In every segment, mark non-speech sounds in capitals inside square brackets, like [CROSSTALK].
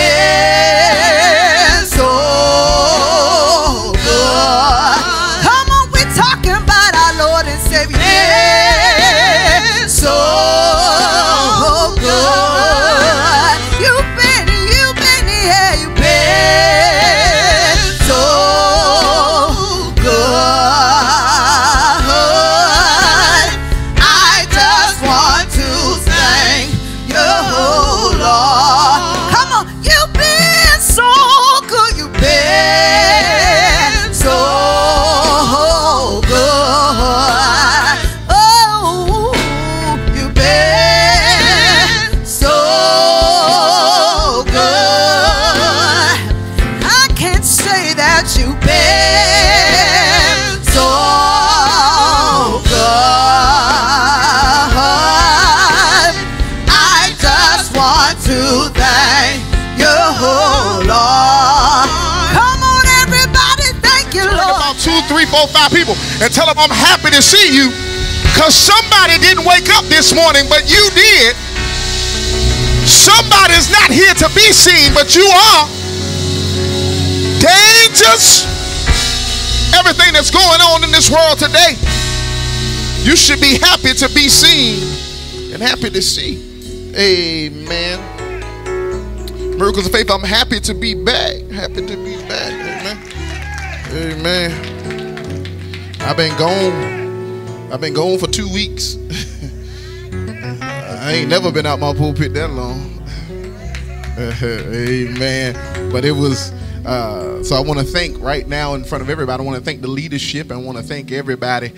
You've four, five people and tell them I'm happy to see you because somebody didn't wake up this morning, but you did. Somebody's not here to be seen, but you are. Dangerous. Everything that's going on in this world today, you should be happy to be seen and happy to see. Amen. Miracles of faith, I'm happy to be back. Happy to be back. Amen. Amen. I've been gone. I've been gone for two weeks. [LAUGHS] I ain't never been out my pulpit that long. [LAUGHS] Amen. But it was. Uh, so I want to thank right now in front of everybody. I want to thank the leadership. I want to thank everybody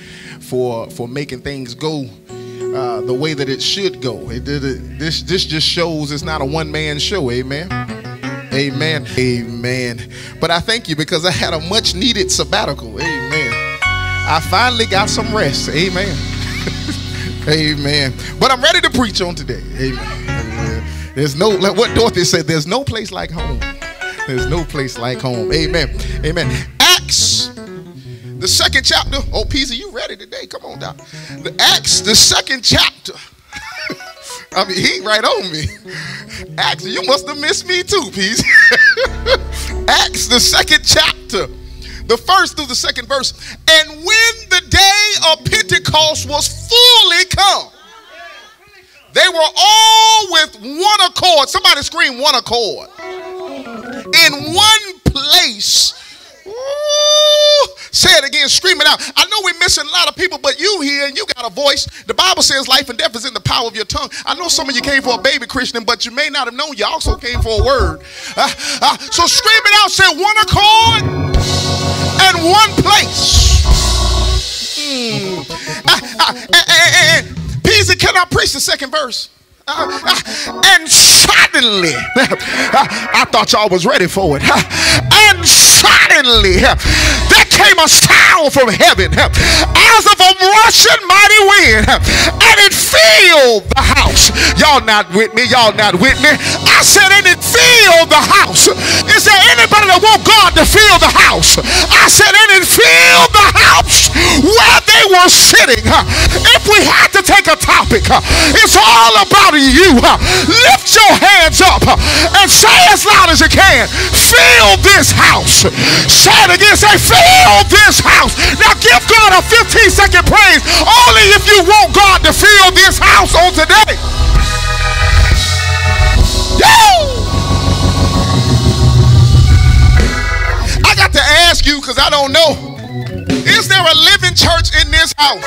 for for making things go uh, the way that it should go. It it, this this just shows it's not a one man show. Amen. Amen. Amen. But I thank you because I had a much needed sabbatical. Amen. I finally got some rest. Amen. [LAUGHS] Amen. But I'm ready to preach on today. Amen. There's no, like what Dorothy said, there's no place like home. There's no place like home. Amen. Amen. Acts, the second chapter. Oh, Peasy, you ready today? Come on down. The Acts, the second chapter. [LAUGHS] I mean, he right on me. Acts, you must have missed me too, Peasy. [LAUGHS] Acts, the second chapter the first through the second verse. And when the day of Pentecost was fully come, they were all with one accord. Somebody scream one accord. In one place. Ooh, say it again, scream it out. I know we're missing a lot of people, but you here and you got a voice. The Bible says life and death is in the power of your tongue. I know some of you came for a baby Christian, but you may not have known you also came for a word. Uh, uh, so scream it out, say one accord and one place. Mm. Uh, uh, uh, can I preach the second verse? Uh, uh, and suddenly, [LAUGHS] I thought y'all was ready for it. And suddenly, there came a sound from heaven as of a rushing mighty wind, and it filled the house. Y'all not with me? Y'all not with me? I said, and it filled the house. Is there anybody that want God to fill the house? I said, and it filled the house where they were sitting. If we had to take a topic, it's all about you. Lift your hands up and say as loud as you can, fill this house. Say it again, say, fill this house. Now give God a 15 second praise only if you want God to fill this house on today. I to ask you because I don't know. Is there a living church in this house?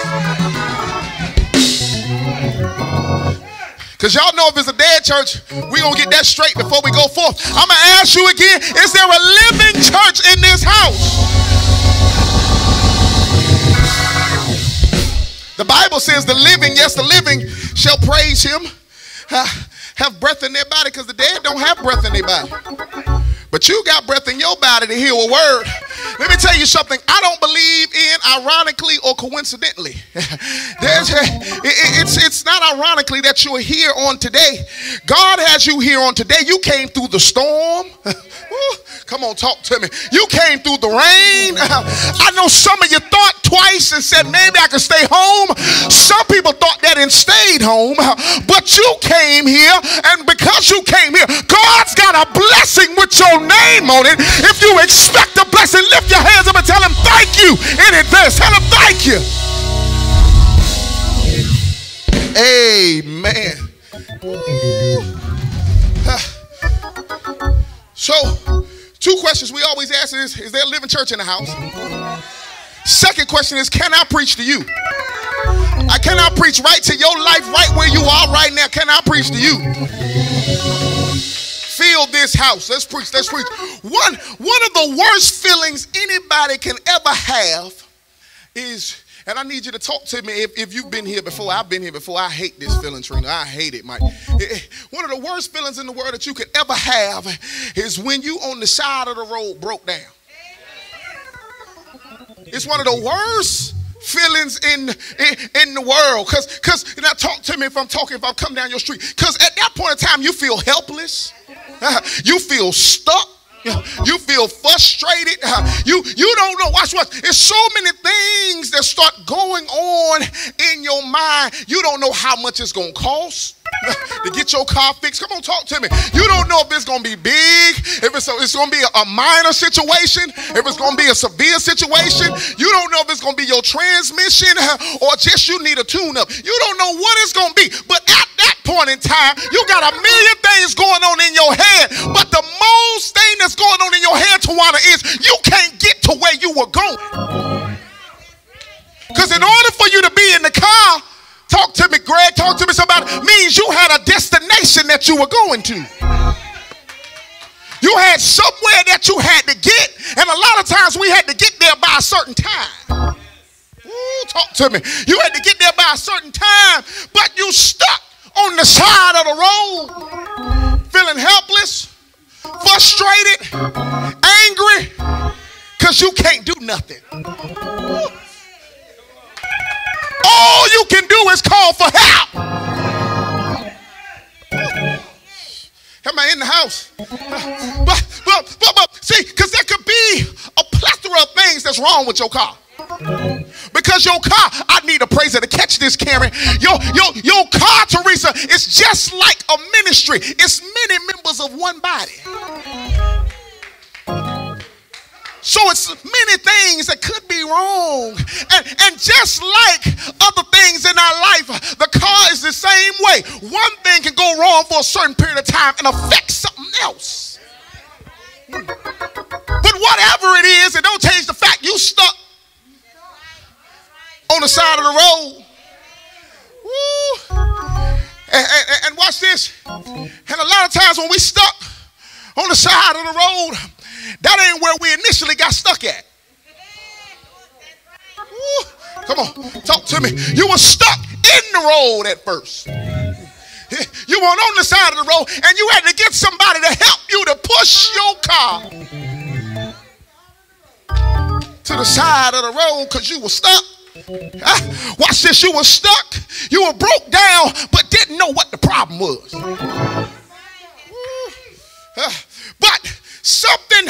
Because y'all know if it's a dead church, we going to get that straight before we go forth. I'm going to ask you again is there a living church in this house? The Bible says the living, yes, the living shall praise him, have breath in their body because the dead don't have breath in their body. But you got breath in your body to hear a word. Let me tell you something. I don't believe in ironically or coincidentally. [LAUGHS] There's, it's, it's not ironically that you're here on today. God has you here on today. You came through the storm. [LAUGHS] Come on, talk to me. You came through the rain. [LAUGHS] I know some of you thought twice and said, maybe I can stay home. Some people thought that and stayed home, but you came here, and because you came here, God's got a blessing with your name on it. If you expect a blessing, lift your hands up and tell him thank you in advance. Tell him thank you. Amen. So, two questions we always ask is Is there a living church in the house? Second question is Can I preach to you? I cannot preach right to your life, right where you are right now. Can I preach to you? Fill this house. Let's preach. Let's preach. One, one of the worst feelings anybody can ever have is and I need you to talk to me if, if you've been here before. I've been here before. I hate this feeling, Trina. I hate it, Mike. one of the worst feelings in the world that you could ever have is when you on the side of the road broke down. It's one of the worst feelings in in, in the world because because now talk to me if i'm talking if i'm coming down your street because at that point in time you feel helpless [LAUGHS] you feel stuck you feel frustrated. [LAUGHS] You you don't know. Watch what. It's so many things that start going on in your mind. You don't know how much it's gonna cost to get your car fixed. Come on, talk to me. You don't know if it's gonna be big, if it's, a, it's gonna be a, a minor situation, if it's gonna be a severe situation. You don't know if it's gonna be your transmission or just you need a tune up. You don't know what it's gonna be. But at that point in time, you got a million things going on in your head. But the most thing that's going on in your head, Tawana, is you can't get to where you were going. Because in order for you to be in the car, Talk to me, Greg. Talk to me, somebody. Means you had a destination that you were going to. You had somewhere that you had to get, and a lot of times we had to get there by a certain time. Ooh, talk to me. You had to get there by a certain time, but you stuck on the side of the road, feeling helpless, frustrated, angry, because you can't do nothing. Ooh. All you can do is call for help. Am I in the house? But, but, but, but see, because there could be a plethora of things that's wrong with your car. Because your car, I need a praiser to catch this, Karen. Your, your, your car, Teresa, is just like a ministry. It's many members of one body. So it's many things that could be wrong. And, and just like other things in our life, the car is the same way. One thing can go wrong for a certain period of time and affect something else. But whatever it is, it don't change the fact you stuck on the side of the road. Woo. And, and, and watch this. And a lot of times when we stuck on the side of the road, that ain't where we initially got stuck at. Ooh, come on, talk to me. You were stuck in the road at first. [LAUGHS] You weren't on the side of the road, and you had to get somebody to help you to push your car to the side of the road because you were stuck. Ah, watch this, you were stuck, you were broke down, but didn't know what the problem was. but something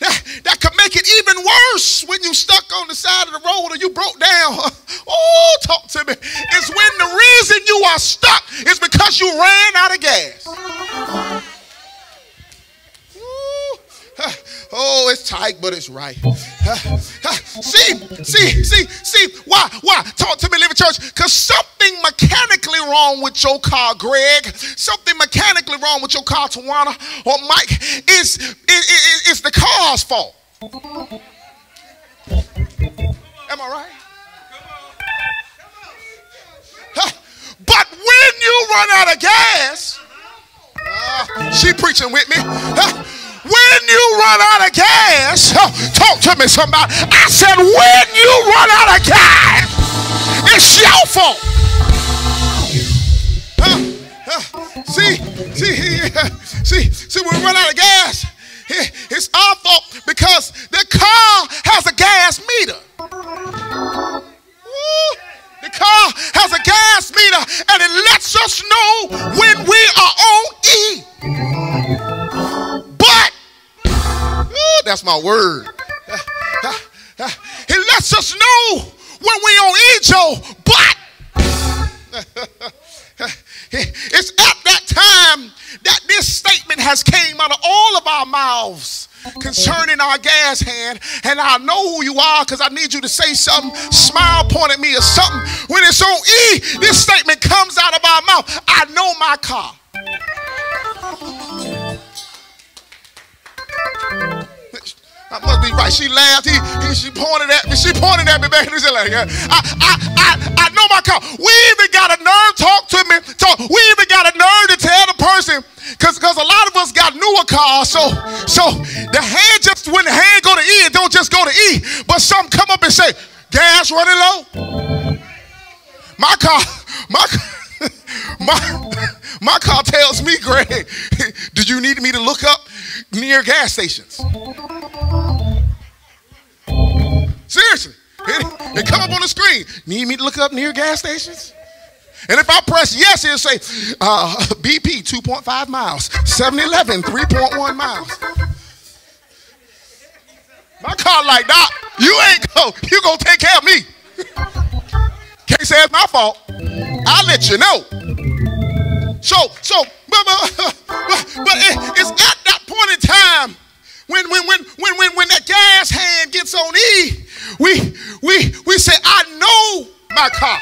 that, that could make it even worse when you stuck on the side of the road or you broke down. [LAUGHS] Oh, talk to me. It's when the reason you are stuck is because you ran out of gas. [LAUGHS] Oh, it's tight, but it's right. [LAUGHS] see, see, see, see. Why? Why? Talk to me, Living Church. Because something mechanically wrong with your car, Greg. Something mechanically wrong with your car, Tawana or Mike. Is is, is the car's fault. Am I right? [LAUGHS] But when you run out of gas, uh, she preaching with me. When you run out of gas, [LAUGHS] talk to me, somebody. I said, when you run out of gas, it's your fault. see, see, [LAUGHS] see, see, when we run out of gas, [LAUGHS] it's our fault because the car has a gas meter. The car has a gas meter and it lets us know when we are on E. That's my word. He lets us know when we on Ejo, but [LAUGHS] it's at that time that this statement has came out of all of our mouths concerning our gas hand. And I know who you are because I need you to say something. Smile point at me or something. When it's on E this statement comes out of our mouth. I know my car I must be right. She laughed. He, he, she pointed at me. She pointed at me back in the like, I, I, I, I know my car. We even got a nerve talk to me. Talk. We even got a nerve to tell the person, because because a lot of us got newer cars. So so the hand just when the hand go to E, it don't just go to E. But some come up and say, gas running low. My car, [LAUGHS] [LAUGHS] my my my car tells me, [LAUGHS] Greg, do you need me to look up near gas stations? Seriously. It, it come up on the screen. Need me to look up near gas stations? And if I press yes, it'll say uh, BP 2.5 miles, 7 Eleven 3.1 miles. My car like that. You ain't go. You gonna take care of me. Can't say it's my fault. I'll let you know. So, so, but, but, [LAUGHS] but it, it's at that point in time when, when, when, when, when, when that gas hand gets on E, we, we, we say, I know my car.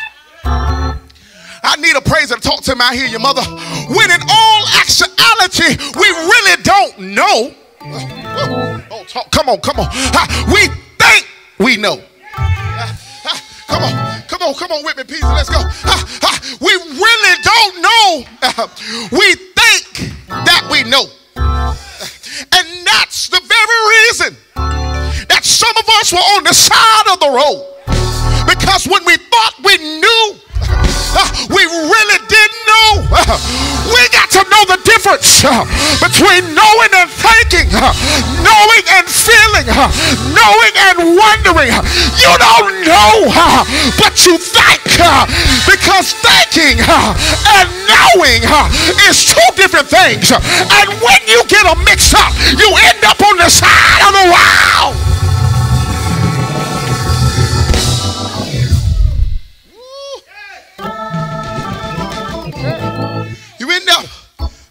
I need a praiser to talk to him I hear your mother. When in all actuality, we really don't know. [LAUGHS] Oh, talk, come on, come on. We think we know. Come on, come on, come on with me, Peter. Let's go. We really don't know. [LAUGHS] We think that we know. And that's the very reason that some of us were on the side of the road. Because when we thought we knew, [LAUGHS] uh, we really didn't know. Uh, [LAUGHS] we got to know the difference uh, between knowing and thinking, knowing and feeling, knowing and wondering. You don't know, but you think because thinking and knowing is two different things. And when you get them mixed up, you end up on the side of the road.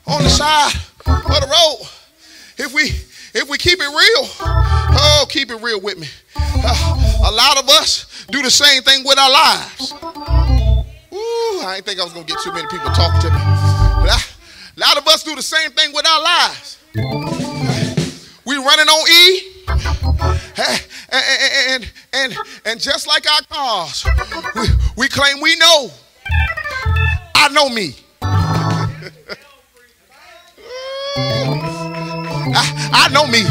on the side of the road. If we if we keep it real, oh, keep it real with me. Uh, a lot of us do the same thing with our lives. Ooh, I didn't think I was gonna get too many people talking to me. But I, a lot of us do the same thing with our lives. We running on E, and and and, and just like our cars, we, we claim we know. I know me. I, I know me.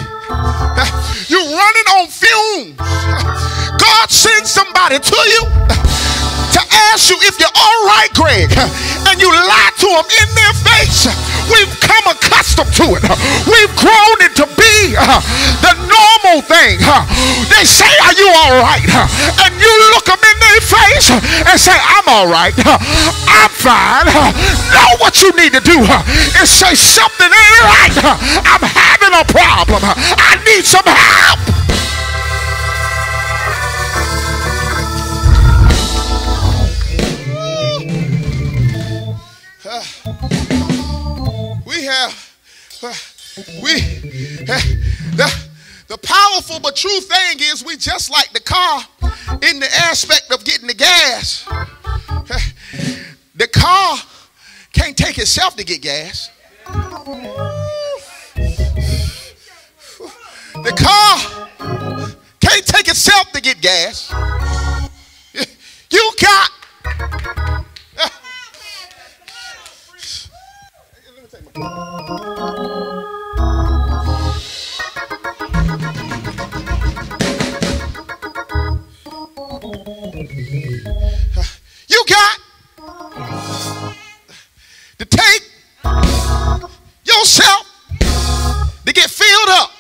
You're running on fumes. God sends somebody to you to ask you if you're all right, Greg, and you lie to them in their face. We've come accustomed to it. We've grown it to be uh, the normal thing. They say, Are you all right? And you look them in their face and say, I'm all right. I'm fine. Know what you need to do is say something ain't right. I'm having a problem. I need some help. Have, uh, we, uh, the, the powerful but true thing is we just like the car in the aspect of getting the gas. Uh, the car can't take itself to get gas. The car can't take itself to get gas. You got You got to take yourself to get filled up.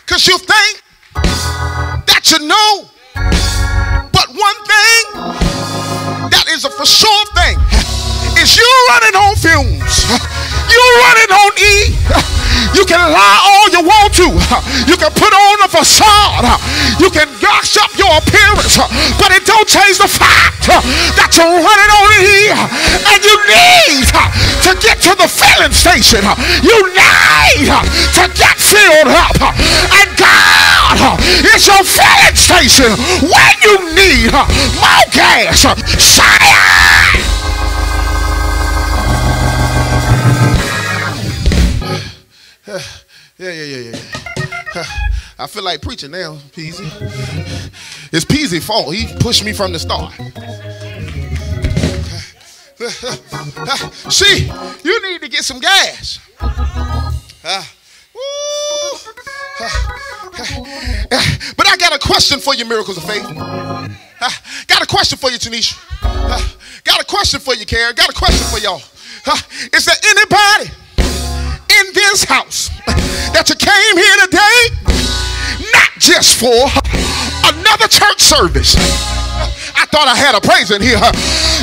Because you think that you know. But one thing that is a for sure thing is you running on fumes. You running on E. You can lie all you want to. You can put on a facade. You can gosh up your appearance, but it don't change the fact that you're running on E. and you need to get to the filling station. You need to get filled up. And God is your filling station when you need more gas. Say yeah, yeah, yeah. Yeah. [SIGHS] I feel like preaching now, Peasy. It's Peasy's fault. He pushed me from the start. See, you need to get some gas. But I got a question for you, Miracles of Faith. Got a question for you, Tanisha. Got a question for you, Karen. Got a question for y'all. Is there anybody in this house that you came here today not just for another church service. I thought I had a praise in here.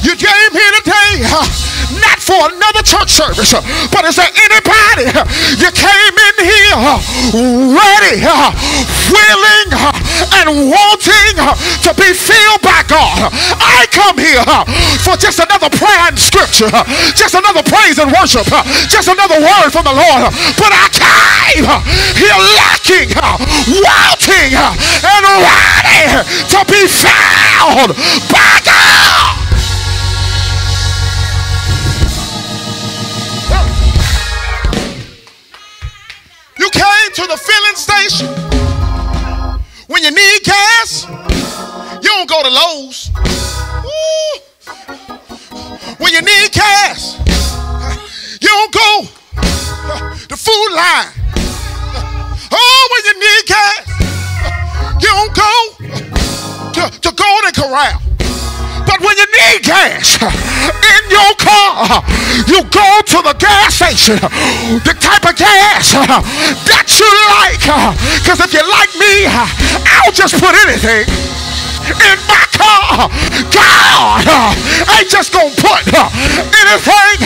You came here today not for another church service, but is there anybody you came in here ready, willing, and wanting to be filled by God? I come here for just another prayer and scripture, just another praise and worship, just another word from the Lord. But I came here lacking, wanting, and ready to be found by God. You came to the filling station when you need gas. You don't go to Lowe's. When you need gas, you don't go the Food Lion. Oh, when you need gas, you don't go to, to Golden Corral. When you need gas in your car, you go to the gas station, the type of gas that you like. Because if you like me, I'll just put anything in my car. God ain't just gonna put anything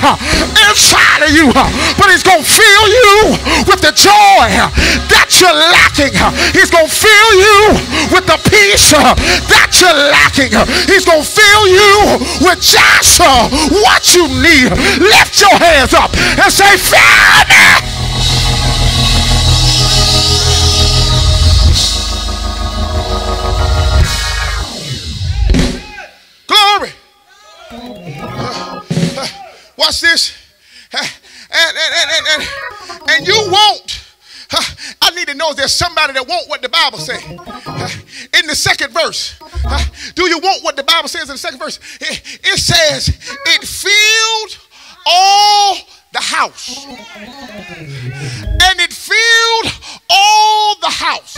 inside of you, but He's gonna fill you with the joy that you're lacking. He's gonna fill you with the peace that you're lacking. He's gonna fill you with just what you need. Lift your hands up and say, Fill Watch this. And, and, and, and, and you won't. I need to know there's somebody that won't what the Bible say. In the second verse, do you want what the Bible says in the second verse? It says, it filled all the house. And it filled all the house.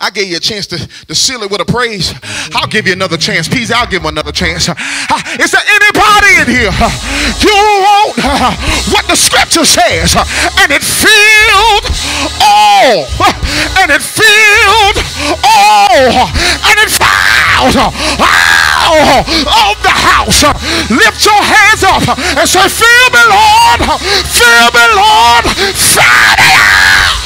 I gave you a chance to, to seal it with a praise. I'll give you another chance. Peace, I'll give him another chance. Uh, is there anybody in here? Uh, you want uh, what the scripture says, and it filled all, and it filled all, and it filled all of the house. Lift your hands up and say, Fill me, Lord, fill me, Lord, fill me out.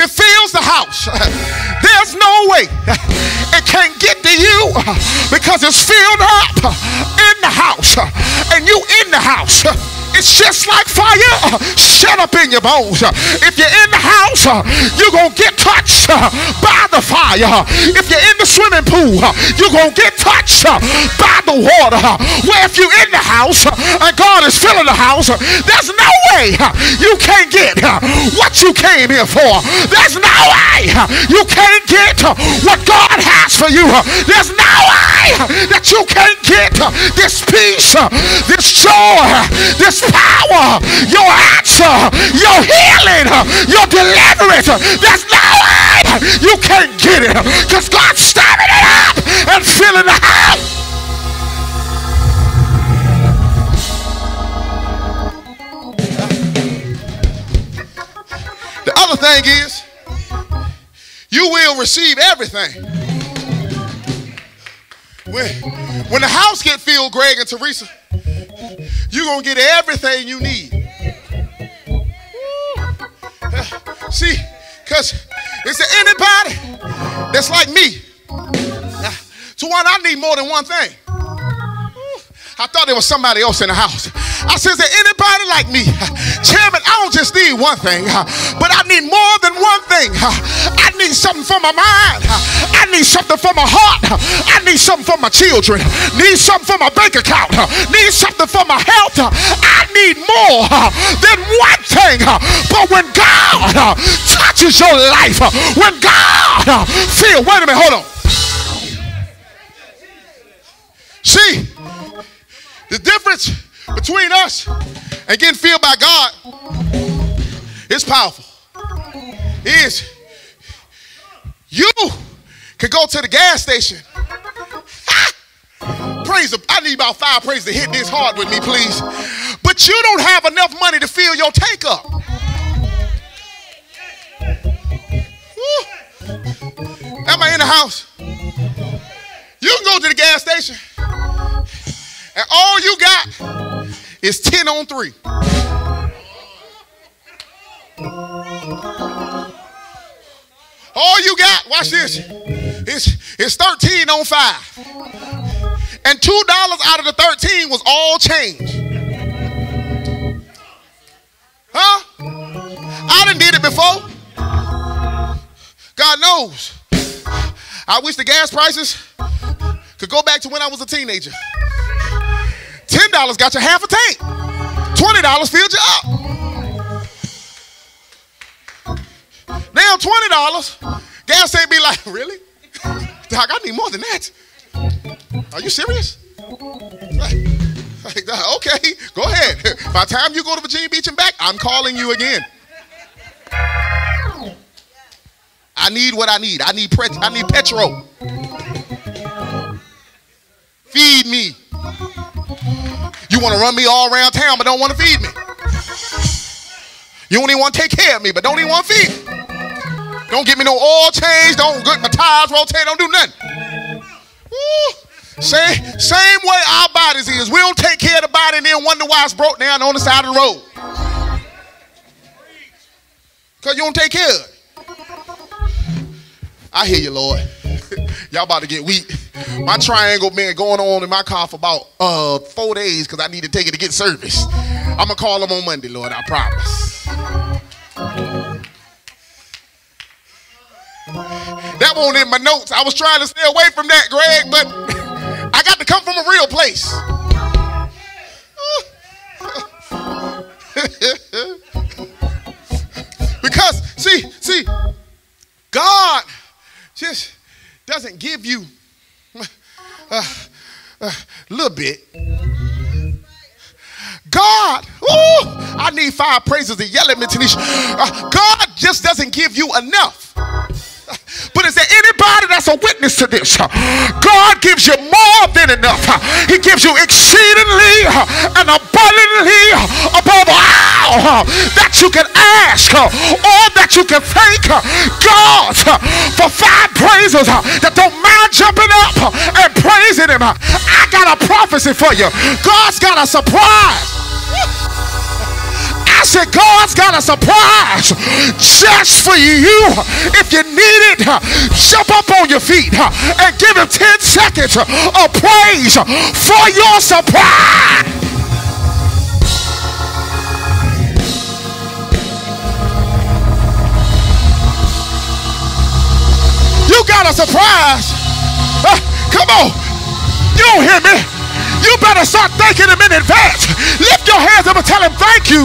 It fills the house, [LAUGHS] there's no way [LAUGHS] it can't get to you [LAUGHS] because it's filled up in the house and you in the house. It's just like fire shut up in your bones. If you're in the house, you're going to get touched by the fire. If you're in the swimming pool, you're going to get touched by the water. Where if you're in the house and God is filling the house, there's no way you can't get what you came here for. There's no way you can't get what God has for you. There's no way that you can't get this peace, uh, this joy, uh, this power, your answer, your healing, uh, your deliverance. There's no way you can't get it because God's stirring it up and filling the house. The other thing is, you will receive everything. When, when the house get filled, Greg and Teresa, you're going to get everything you need. See, because is there anybody that's like me? To one, I need more than one thing. I thought there was somebody else in the house. I is there anybody like me? Chairman, I don't just need one thing, but I need more than one thing. I need something for my mind. I need something for my heart. I need something for my children. Need something for my bank account. Need something for my health. I need more than one thing. But when God touches your life, when God feel, wait a minute, hold on. See, the difference between us and getting filled by God is powerful. Is you can go to the gas station. [LAUGHS] Praise the, I need about five praise to hit this hard with me, please. But you don't have enough money to fill your take up. Am I in the house? You can go to the gas station, and all you got is 10 on 3. All you got, watch this, It's, is 13 on 5. And $2 out of the 13 was all change. Huh? I done did it before. God knows. I wish the gas prices could go back to when I was a teenager. $10 got you half a tank. $20 filled you up. Now $20, gas ain't be like, [LAUGHS] really? Doc, I need more than that. Are you serious? okay, go ahead. [LAUGHS] By the time you go to Virginia Beach and back, I'm calling you again. I need what I need. I need pre- I need petrol. Feed me. You want to run me all around town, but don't want to feed me. You don't even want to take care of me, but don't even want to feed me. Don't give me no oil change. Don't get my tires rotate. Don't do nothing. Same, same way our bodies is. We don't take care of the body and then wonder why it's broke down on the side of the road. Because you don't take care of it. I hear you, Lord. [LAUGHS] Y'all about to get weak. My triangle been going on in my car for about uh, four days because I need to take it to get service. I'm gonna call them on Monday, Lord. I promise. That won't in my notes. I was trying to stay away from that, Greg, but [LAUGHS] I got to come from a real place. [LAUGHS] because see, see, God just doesn't give you a little bit. God, ooh, I need five praises to yell at me, Tanisha. Uh, God just doesn't give you enough. But is there anybody that's a witness to this? God gives you more than enough. He gives you exceedingly and abundantly above all that you can ask or that you can thank God for five praises that don't mind jumping up and praising Him. I got a prophecy for you. God's got a surprise. I said, God's got a surprise just for you. If you need it, jump up on your feet and give him 10 seconds of praise for your surprise. You got a surprise. Uh, come on. You don't hear me. You better start thanking him in advance. Lift your hands up and tell him thank you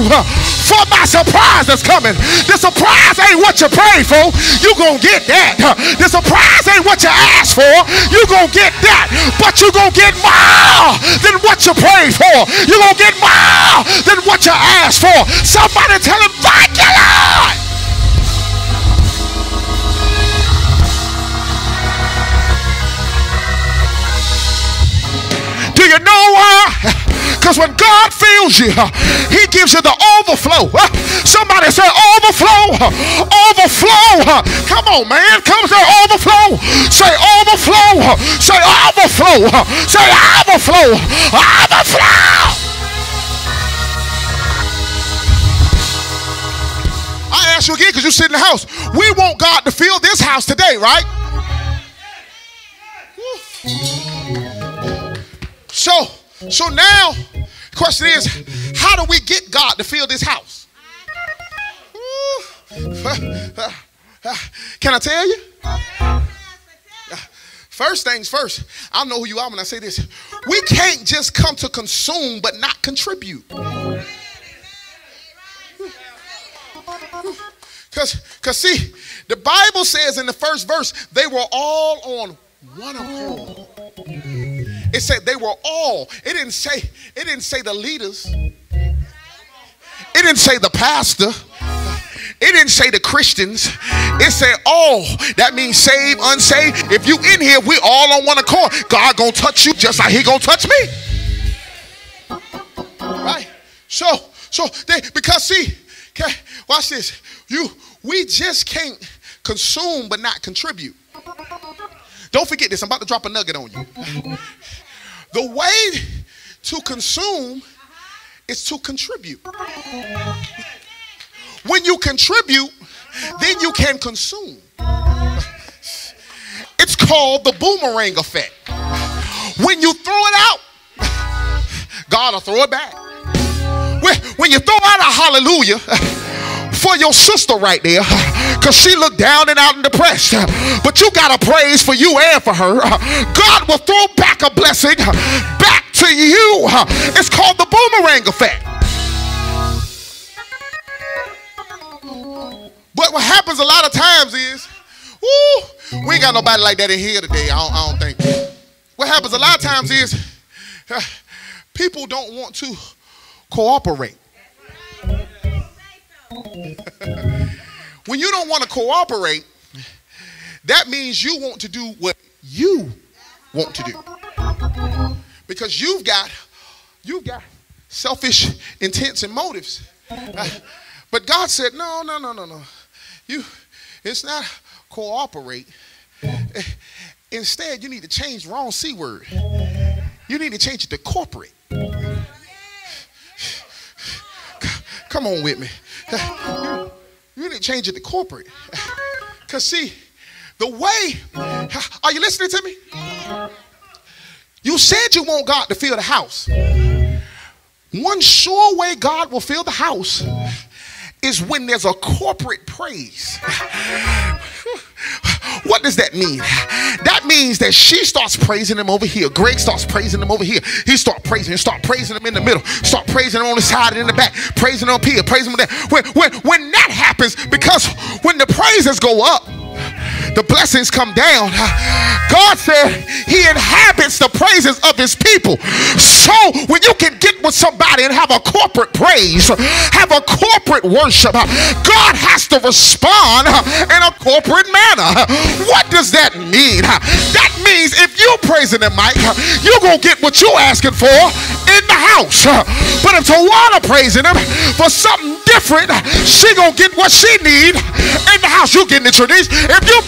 for my surprise that's coming. The surprise ain't what you prayed for. You gonna get that. The surprise ain't what you asked for. You gonna get that. But you gonna get more than what you prayed for. You gonna get more than what you asked for. Somebody tell him thank you, Lord. Do you know why? [LAUGHS] Because when God fills you, He gives you the overflow. [LAUGHS] Somebody say overflow, [LAUGHS] overflow. Come on, man. Come say overflow. Say overflow. Say overflow. Say overflow. Overflow. I ask you again because you sit in the house. We want God to fill this house today, right? So, so now, question is, how do we get God to fill this house? [LAUGHS] Can I tell you? First things first, I know who you are when I say this. We can't just come to consume but not contribute. Because, because see, the Bible says in the first verse, they were all on one accord. It said they were all. It didn't say, it didn't say the leaders. It didn't say the pastor. It didn't say the Christians. It said all. That means saved, unsaved. If you in here, we all on one accord. God gonna touch you just like he gonna touch me. Right? So, so they because see, okay, watch this. You we just can't consume but not contribute. Don't forget this. I'm about to drop a nugget on you. The way to consume is to contribute. When you contribute, then you can consume. It's called the boomerang effect. When you throw it out, God will throw it back. When, you throw out a hallelujah for your sister right there, because she looked down and out and depressed, but you got a praise for you and for her, God will throw back a blessing back to you. It's called the boomerang effect. But what happens a lot of times is, woo, we ain't got nobody like that in here today. I don't, I don't think. What happens a lot of times is, people don't want to cooperate. When you don't want to cooperate, that means you want to do what you want to do. Because you've got you've got selfish intents and motives. But God said, "No, no, no, no, no. You it's not cooperate. Instead, you need to change wrong C word. You need to change it to corporate. Come on with me. You to change it to corporate. Because, see, the way, are you listening to me? You said you want God to fill the house. One sure way God will fill the house is when there's a corporate praise. What does that mean? That means that she starts praising him over here. Greg starts praising him over here. He start praising him, start praising him in the middle, start praising him on the side and in the back, praising him up here, praising him there. When, when, when that happens, because when the praises go up, the blessings come down. God said he inhabits the praises of his people. So when you can get with somebody and have a corporate praise, have a corporate worship, God has to respond in a corporate manner. What does that mean? That means if you praising him, Mike, you're going to get what you're asking for in the house. But if Tawana praising him for something different, she going to get what she need in the house. You getting it, Trinice. If you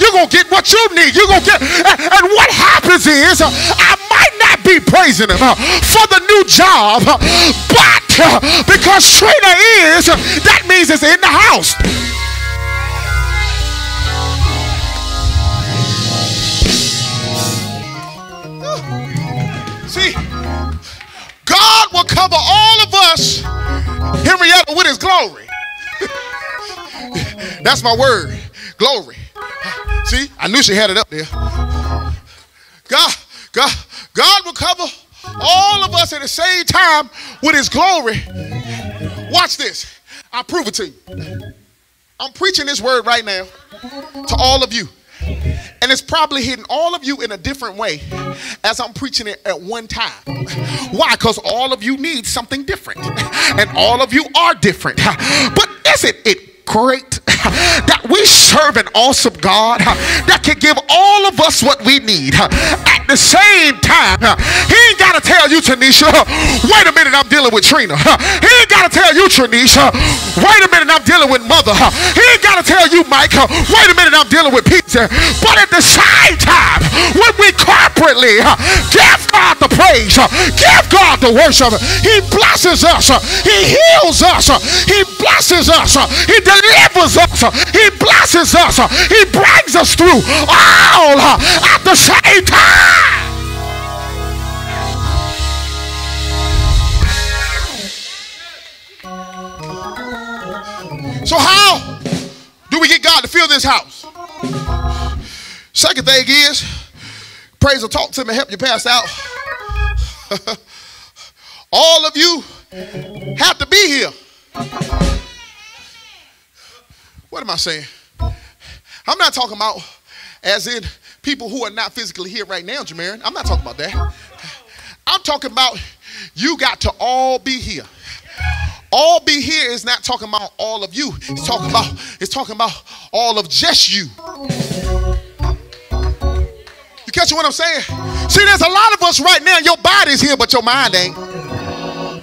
you're going to get what you need. You're going to get, and, and what happens is, I might not be praising him uh, for the new job, uh, but uh, because Trina is, that means it's in the house. See, God will cover all of us, Henrietta, with his glory. [LAUGHS] That's my word. Glory. See, I knew she had it up there. God, God, God will cover all of us at the same time with his glory. Watch this. I'll prove it to you. I'm preaching this word right now to all of you. And it's probably hitting all of you in a different way as I'm preaching it at one time. Why? Because all of you need something different. And all of you are different. But isn't it great that we serve an awesome God that can give all of us what we need at the same time, he ain't got to tell you, Tanisha, wait a minute, I'm dealing with Trina. He ain't got to tell you, Tanisha, wait a minute, I'm dealing with Mother. He ain't got to tell you, Mike, wait a minute, I'm dealing with Peter. But at the same time, when we corporately give God the praise, give God the worship, he blesses us, he heals us, he blesses us, he delivers us, he blesses us, he brings us through all at the same time. So how do we get God to fill this house? Second thing is, praise will talk to me, help you pass out. [LAUGHS] All of you have to be here. What am I saying? I'm not talking about as in people who are not physically here right now, Jamarin. I'm not talking about that. I'm talking about you got to all be here. All be here is not talking about all of you. It's talking about it's talking about all of just you. You catch what I'm saying? See, there's a lot of us right now. Your body's here, but your mind ain't. Ooh,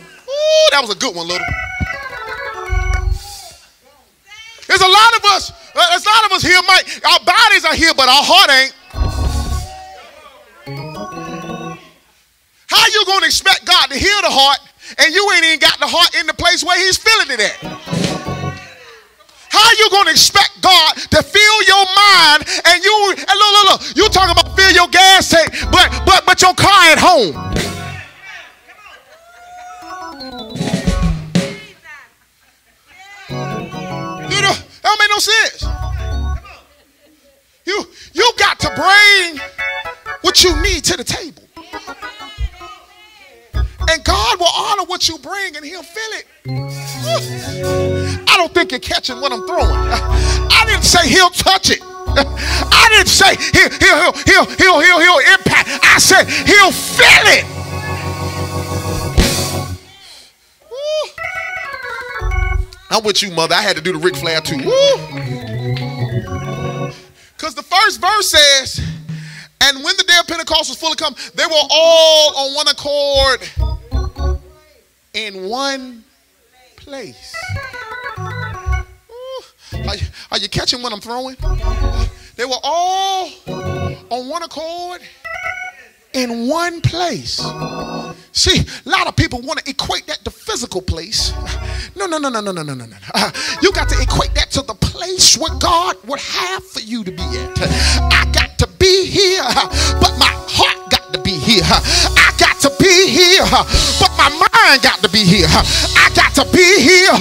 that was a good one, little. There's a lot of us. Uh, there's a lot of us here, Mike. Our bodies are here, but our heart ain't. How you gonna expect God to heal the heart and you ain't even got the heart in the place where He's feeling it at? How you gonna expect God to fill your mind and you and look, look, look, you talking about fill your gas tank, but but but your car at home. You that don't make no sense. You you got to bring what you need to the table. And God will honor what you bring and he'll fill it. I don't think you're catching what I'm throwing. I didn't say he'll touch it. I didn't say he'll, he'll, he'll, he'll, he'll, he'll impact. I said he'll fill it. I'm with you, mother. I had to do the Ric Flair too. Because the first verse says, and when the day of Pentecost was fully come, they were all on one accord in one place. Are you, are you catching what I'm throwing? They were all on one accord in one place. See, a lot of people want to equate that to physical place. No, no, no, no, no, no, no, no, no. Uh, you got to equate that to the place where God would have for you to be at. I got to be here, but my here. I got to be here, but my mind got to be here. I got to be here,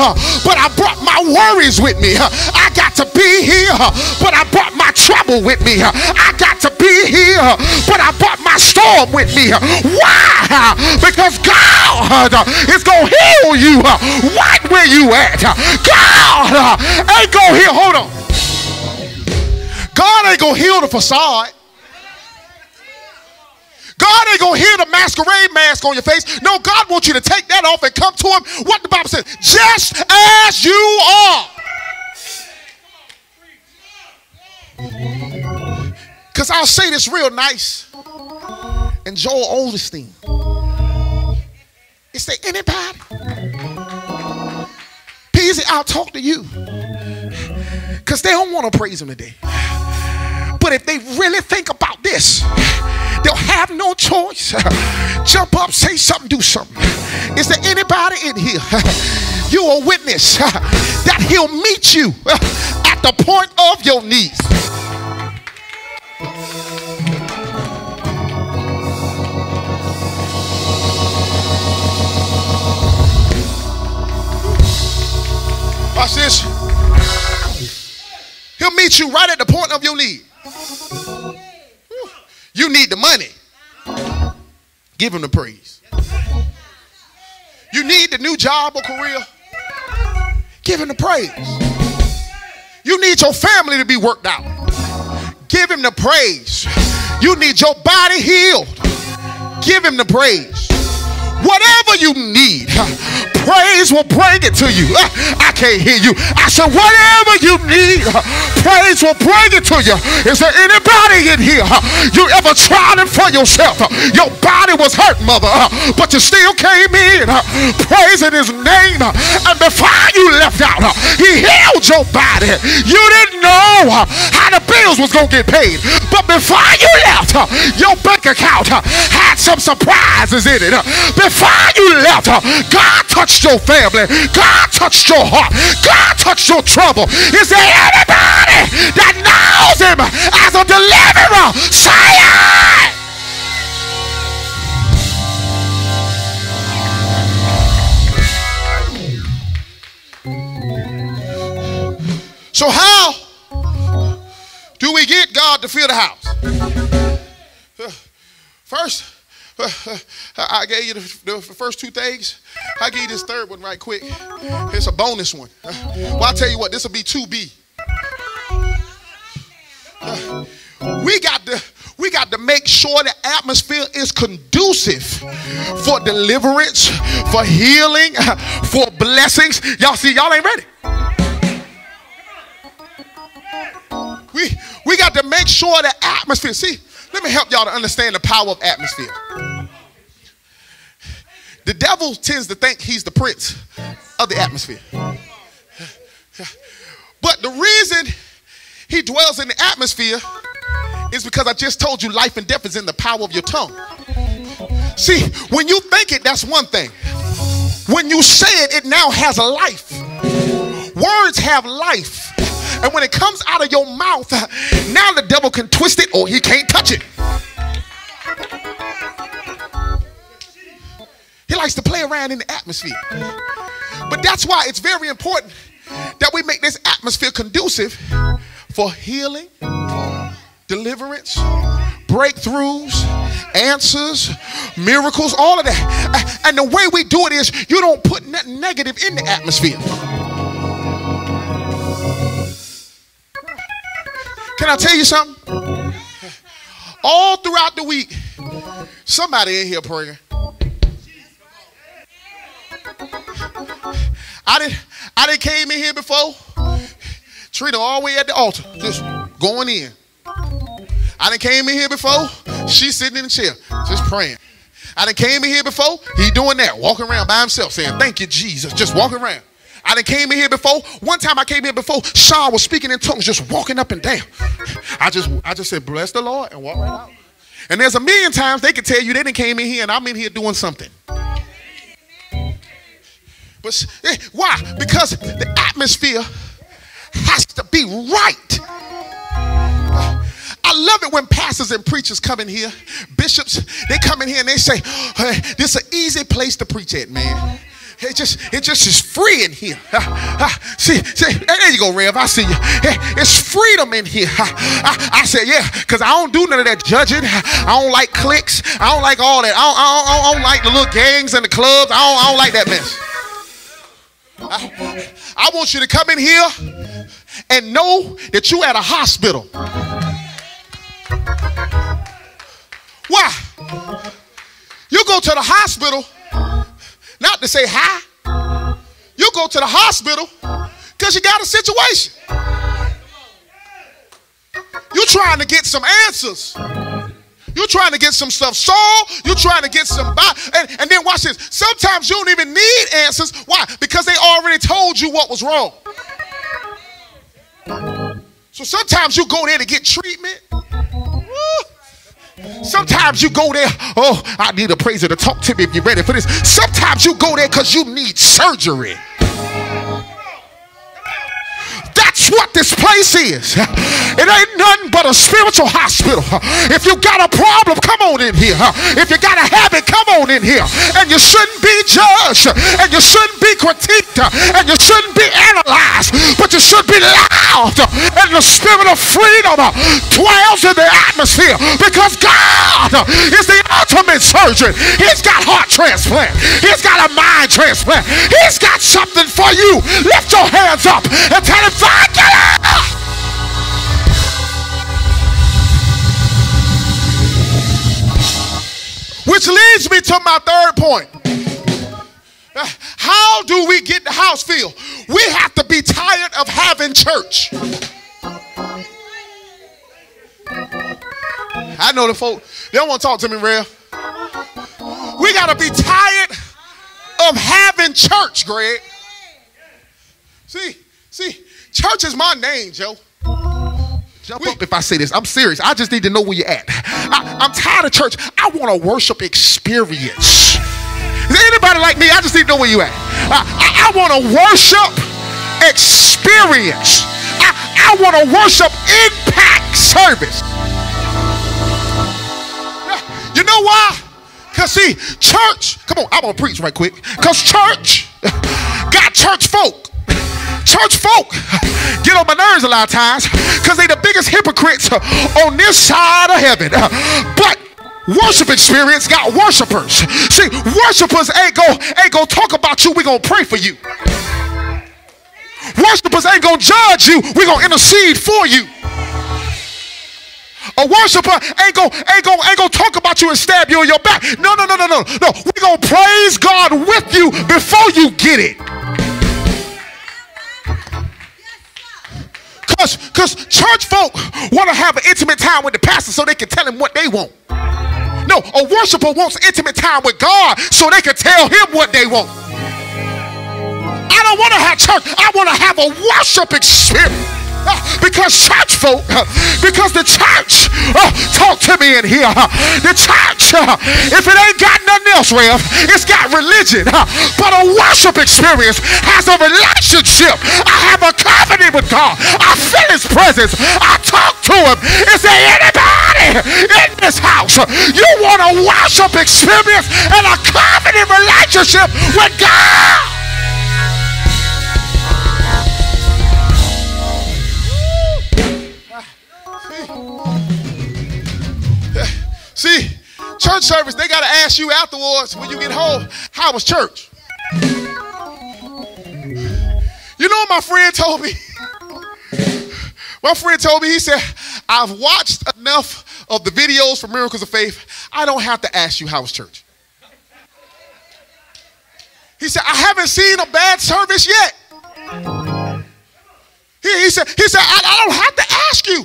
but I brought my worries with me. I got to be here, but I brought my trouble with me. I got to be here, but I brought my storm with me. Why? Because God is going to heal you right where you at. God ain't going to heal. Hold on. God ain't going to heal the facade. God ain't gonna hear the masquerade mask on your face. No, God wants you to take that off and come to Him. What the Bible says, just as you are. Because I'll say this real nice. And Joel Osteen. Is there anybody? Peasy, I'll talk to you. Because they don't want to praise him today. But if they really think about this, they'll have no choice. [LAUGHS] Jump up, say something, do something. Is there anybody in here? [LAUGHS] You a witness [LAUGHS] that he'll meet you at the point of your knees. Watch this. He'll meet you right at the point of your need. You need the money. Give him the praise. You need the new job or career. Give him the praise. You need your family to be worked out. Give him the praise. You need your body healed. Give him the praise. whatever you need, praise will bring it to you. Ah, I can't hear you. I said, whatever you need, ah, praise will bring it to you. Is there anybody in here? Ah, you ever tried it for yourself? Your body was hurt, mother, but you still came in praising his name. And before you left out, he healed your body. You didn't know how the bills was going to get paid. But before you left, your bank account had some surprises in it. Before you left, God touched your family. God touched your heart. God touched your trouble. Is there anybody that knows him as a deliverer? Say it! So how do we get God to fill the house? First, [LAUGHS] I gave you the, the, first two things. I gave you this third one right quick. It's a bonus one. [LAUGHS] Well, I'll tell you what, this will be 2B. [LAUGHS] We got to we got to make sure the atmosphere is conducive for deliverance, for healing, for blessings. Y'all see, y'all ain't ready. We we got to make sure the atmosphere. See, let me help y'all to understand the power of atmosphere. The devil tends to think he's the prince of the atmosphere. But the reason he dwells in the atmosphere is because I just told you life and death is in the power of your tongue. See, when you think it, that's one thing. When you say it, it now has a life. Words have life. And when it comes out of your mouth, now the devil can twist it or he can't touch it. Likes to play around in the atmosphere. But that's why it's very important that we make this atmosphere conducive for healing, deliverance, breakthroughs, answers, miracles, all of that. And the way we do it is you don't put nothing negative in the atmosphere. Can I tell you something? All throughout the week, somebody in here praying. I didn't I didn't came in here before. Trina all the way at the altar, just going in. I didn't came in here before. She's sitting in the chair, just praying. I didn't came in here before. He doing that, walking around by himself, saying, "Thank you, Jesus," just walking around. I done came in here before. One time I came here before, Sean was speaking in tongues, just walking up and down. I just I just said, bless the Lord, and walk right out. And there's a million times they could tell you they didn't came in here and I'm in here doing something. But eh, why? Because the atmosphere has to be right. I love it when pastors and preachers come in here, bishops, they come in here and they say, hey, this is an easy place to preach at, man. It just, it just is free in here. [LAUGHS] see, see, there you go, Rev. I see you. It's freedom in here. I, I said, yeah, because I don't do none of that judging. I don't like cliques. I don't like all that. I don't, I don't, I don't like the little gangs and the clubs. I don't, I don't like that mess. I, I want you to come in here and know that you at a hospital. Why? You go to the hospital not to say hi. You go to the hospital because you got a situation. You're trying to get some answers. You're trying to get some stuff solved. You're trying to get some and, and then watch this. Sometimes you don't even need answers. Why? Because they already told you what was wrong. So sometimes you go there to get treatment. Sometimes you go there, oh, I need a praiser to talk to me if you're ready for this. Sometimes you go there because you need surgery. What this place is. It ain't nothing but a spiritual hospital. If you got a problem, come on in here. If you got a habit, come on in here. And you shouldn't be judged. And you shouldn't be critiqued. And you shouldn't be analyzed. But you should be loved. And the spirit of freedom dwells in the atmosphere. Because God is the ultimate surgeon. He's got heart transplant. He's got a mind transplant. He's got something for you. Lift your hands up and tell him, thank. Which leads me to my third point. how do we get the house filled? We have to be tired of having church. I know the folk, they don't want to talk to me real. We got to be tired of having church, Greg. See, see, church is my name, Joe. Jump up if I say this. I'm serious. I just need to know where you're at. I, am tired of church. I want a worship experience. Is there anybody like me? I just need to know where you at. I, I, I want a worship experience. I, I want a worship impact service. You know why? Because see, church, come on, I'm gonna preach right quick. Because church [LAUGHS] got church folk church folk get on my nerves a lot of times because they the biggest hypocrites on this side of heaven. But worship experience got worshipers. See, worshipers ain't go ain't gonna talk about you. We gonna pray for you. Worshipers ain't gonna judge you. We gonna intercede for you. A worshiper ain't gonna ain't gonna ain't gonna talk about you and stab you in your back. No, no, no, no, no, no. We gonna praise God with you before you get it. Cause, cause church folk want to have an intimate time with the pastor so they can tell him what they want. No, a worshiper wants intimate time with God so they can tell him what they want. I don't want to have church. I want to have a worship experience. Because church folk, because the church, uh, talk to me in here. The church, if it ain't got nothing else, Rev, it's got religion. But a worship experience has a relationship. I have a covenant with God. I feel his presence. I talk to him. Is there anybody in this house? You want a worship experience and a covenant relationship with God? See, church service, they got to ask you afterwards when you get home, how was church? You know what my friend told me? My friend told me, he said, I've watched enough of the videos from Miracles of Faith. I don't have to ask you how was church. He said, I haven't seen a bad service yet. He, he said, he said I, I don't have to ask you.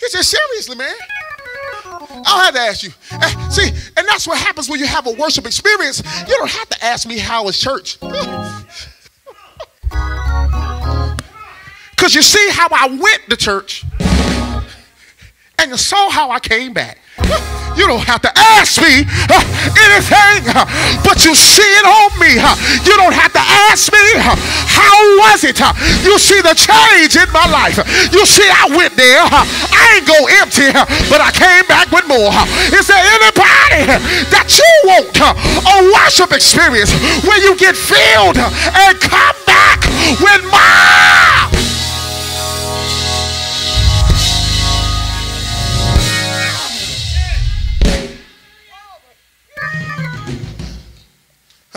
He said, seriously, man. I'll have to ask you. Uh, see, and that's what happens when you have a worship experience. You don't have to ask me how is church. [LAUGHS] Because you see how I went to church and you saw how I came back. [LAUGHS] You don't have to ask me uh, anything, uh, but you see it on me. Uh, you don't have to ask me uh, how was it. Uh. You see the change in my life. You see I went there. Uh, I ain't go empty, but I came back with more. Is there anybody that you want a worship experience where you get filled and come back with more?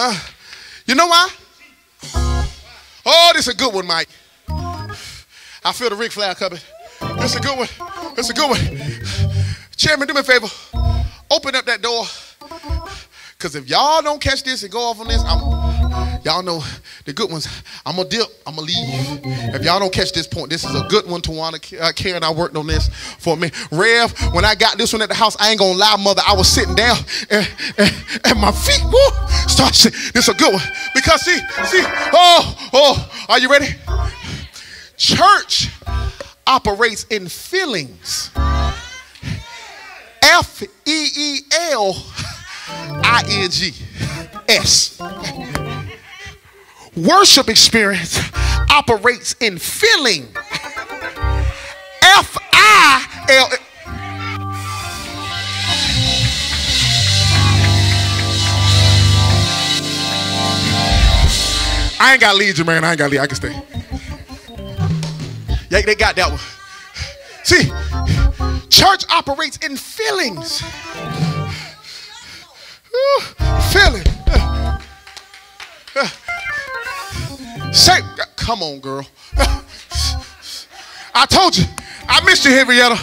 Uh, you know why? Oh, this is a good one, Mike. I feel the Ric Flair coming. This is a good one. This is a good one. Chairman, do me a favor. Open up that door. Because if y'all don't catch this and go off on this, I'm, y'all know the good ones. I'm to dip. I'm to leave. If y'all don't catch this point, this is a good one, Tawana. Uh, Karen, I worked on this for me. Rev, when I got this one at the house, I ain't to lie, mother. I was sitting down and, and, and my feet, woo, start This is a good one. Because see, see, oh, oh, are you ready? Church operates in feelings. F E E L I N G S. Worship experience operates in feeling. F I L. I ain't got to lead you, man. I ain't got to lead. I can stay. Yeah, they got that one. See, church operates in feelings feeling. Say, come on, girl. I told you, I missed you, Henrietta.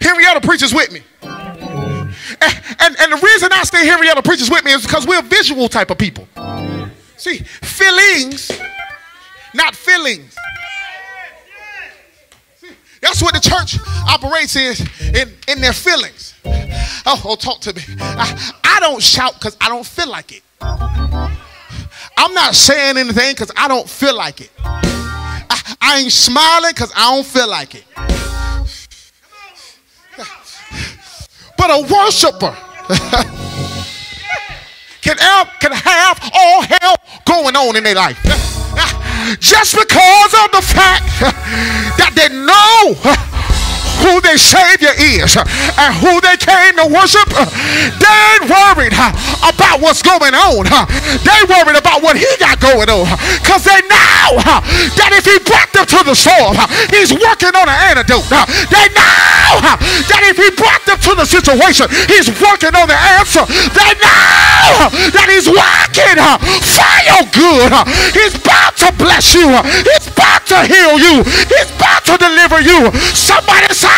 Henrietta preaches with me. And, and, and the reason I say Henrietta preaches with me is because we're visual type of people. See, feelings, not feelings. See, that's what the church operates is in, in their feelings. Oh, oh, talk to me. I, I don't shout because I don't feel like it. I'm not saying anything because I don't feel like it. I, I ain't smiling because I don't feel like it. But a worshiper [LAUGHS] can have, can have all hell going on in their life. Just because of the fact [LAUGHS] that they know who their Savior is and who they came to worship, they ain't worried about what's going on. They worried about what he got going on. Because they know that if he brought them to the storm, he's working on an antidote. They know that if he brought them to the situation, he's working on the answer. They know that he's working for your good. He's about to bless you. He's about to heal you. He's about to deliver you. Somebody say,